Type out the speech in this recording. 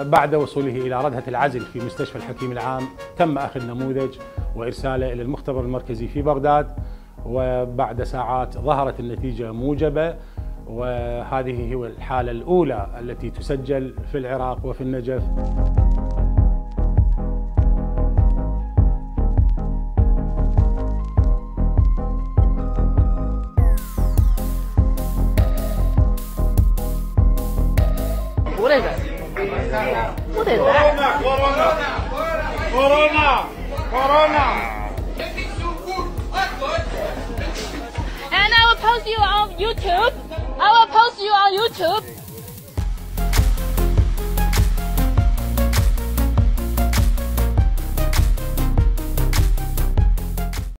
وبعد وصوله إلى ردهة العزل في مستشفى الحكيم العام تم أخذ نموذج وإرساله إلى المختبر المركزي في بغداد وبعد ساعات ظهرت النتيجة موجبة وهذه هي الحالة الأولى التي تسجل في العراق وفي النجف. What is that? That? Corona! Corona! And I will post you on YouTube. I will post you on YouTube.